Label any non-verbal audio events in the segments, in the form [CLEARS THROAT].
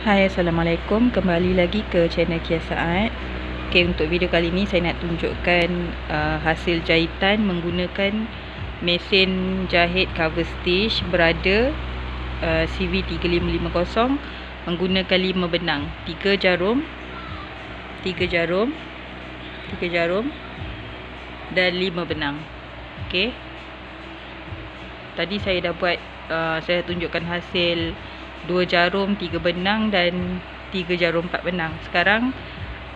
Hai Assalamualaikum. Kembali lagi ke channel Kia Saat Okay untuk video kali ni Saya nak tunjukkan uh, Hasil jahitan Menggunakan Mesin jahit cover stitch Berada uh, CV3550 Menggunakan 5 benang. 3 jarum. 3 jarum. 3 jarum. Dan 5 benang. Okay Tadi saya dah buat uh, Saya tunjukkan hasil dua jarum, tiga benang dan tiga jarum, empat benang. Sekarang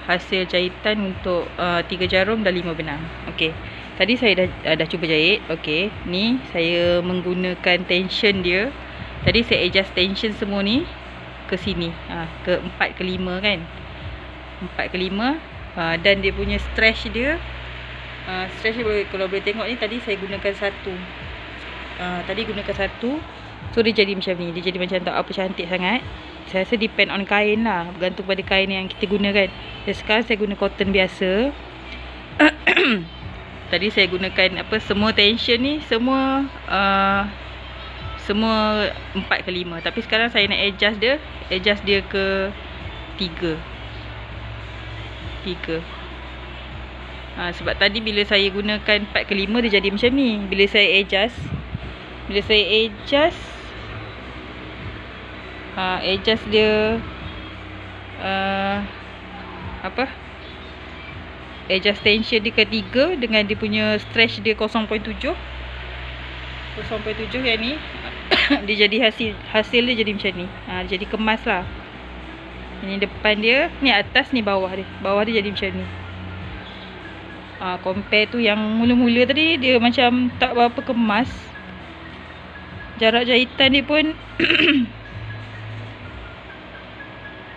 hasil jahitan untuk uh, tiga jarum dan lima benang. Okey. Tadi saya dah uh, dah cuba jahit. Okey. Ni saya menggunakan tension dia. Tadi saya adjust tension semua ni ke sini. Ha, ke empat ke lima kan. Empat ke lima. Uh, dan dia punya stretch dia. Uh, stretch dia boleh, kalau boleh tengok ni tadi saya gunakan satu. Uh, tadi gunakan satu. So dia jadi macam ni. Dia jadi macam tak apa cantik sangat. Saya rasa depend on kain lah. Bergantung pada kain yang kita gunakan. Dan sekarang saya guna cotton biasa. [COUGHS] Tadi saya gunakan apa Semua tension ni Semua uh, Semua 4 ke 5 Tapi sekarang saya nak adjust dia Adjust dia ke 3 3 Ha, sebab tadi bila saya gunakan 4 ke 5 dia jadi macam ni. Bila saya adjust Bila saya adjust uh, adjust dia uh, apa? Adjust tension dia ke 3 dengan dia punya stretch dia 0.7 0.7 yang ni [COUGHS] dia jadi hasil hasil dia jadi macam ni. Ha, dia jadi kemas lah. Ini depan dia ni atas ni bawah dia. Bawah dia jadi macam ni. Ha, compare tu yang mula-mula tadi dia macam tak berapa kemas. Jarak jahitan dia pun [COUGHS]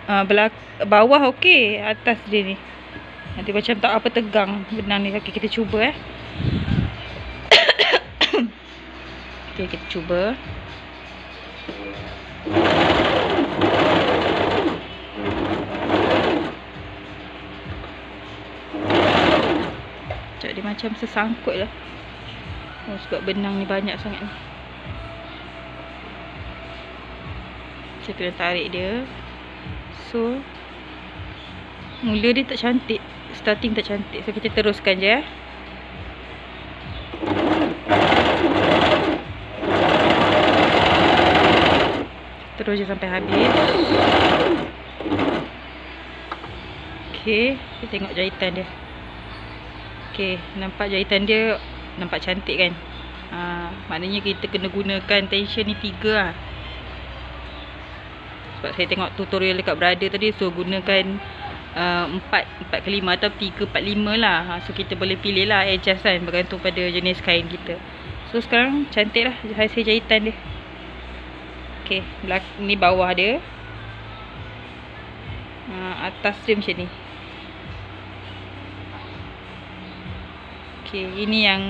uh, belak bawah okey atas dia ni. Nanti macam tak apa tegang benang ni. Okey kita cuba eh. [COUGHS] Okey kita cuba. Sekejap dia macam sesangkut lah. Oh sebab benang ni banyak sangat ni. Saya kena tarik dia So Mula dia tak cantik. Starting tak cantik. So kita teruskan je eh. Terus je sampai habis. Okay Kita tengok jahitan dia. Okay Nampak jahitan dia Nampak cantik kan? Ha, Maknanya kita kena gunakan tension ni tiga lah sebab saya tengok tutorial dekat brother tadi so gunakan uh, 4 4 ke 5 atau 3 4 5 lah. Ha, so kita boleh pilih lah adjust kan bergantung pada jenis kain kita. So sekarang cantik lah hasil jahitan dia. Ok ni bawah dia. Uh, atas dia macam ni. Ok ini yang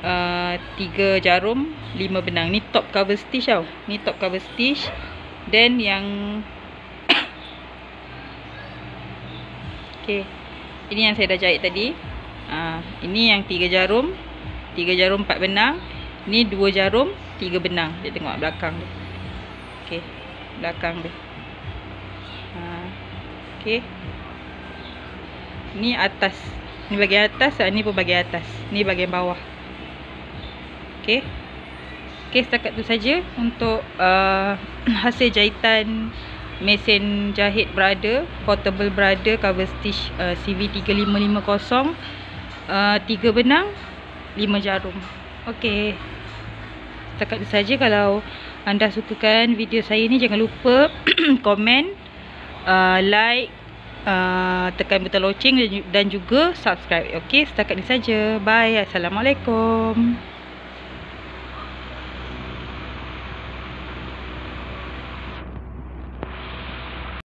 uh, 3 jarum 5 benang. Ni top cover stitch tau. Ni top cover stitch Then yang Okay. Ini yang saya dah jahit tadi. Uh, Ini yang 3 jarum. 3 jarum 4 benang. Ini 2 jarum 3 benang. Dia tengok belakang dia. Okay. Belakang dia. Uh, Okay. Ini atas. Ini bagian atas Ini pun bagian atas. Ini bagian bawah. Okay Okay, setakat tu saja untuk uh, [CLEARS THROAT] hasil jahitan mesin jahit brother, portable brother cover stitch uh, CV3550 uh, 3 benang 5 jarum. Okay. Setakat tu saja kalau anda sukakan video saya ni jangan lupa [CLEARS THROAT] komen, uh, like, uh, tekan butang loceng dan juga subscribe. Okay, setakat ni saja. Bye. Assalamualaikum.